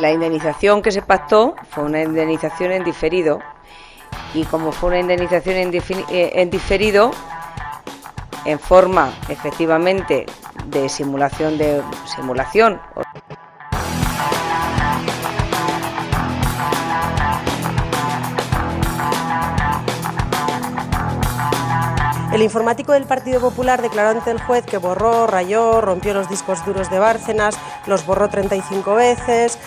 La indemnización que se pactó fue una indemnización en diferido y como fue una indemnización en, eh, diferido, en forma efectivamente de simulación de simulación. El informático del Partido Popular declaró ante el juez que borró, rayó, rompió los discos duros de Bárcenas, los borró 35 veces.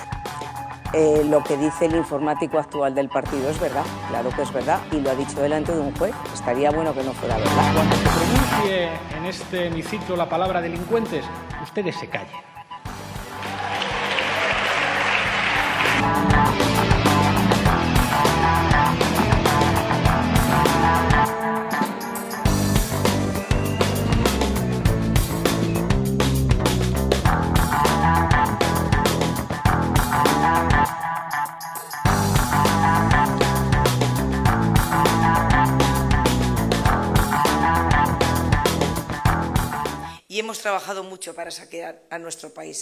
Eh, lo que dice el informático actual del partido es verdad, claro que es verdad, y lo ha dicho delante de un juez. Estaría bueno que no fuera verdad. Cuando se pronuncie en este hemiciclo la palabra delincuentes, ustedes se callen. Y hemos trabajado mucho para saquear a nuestro país.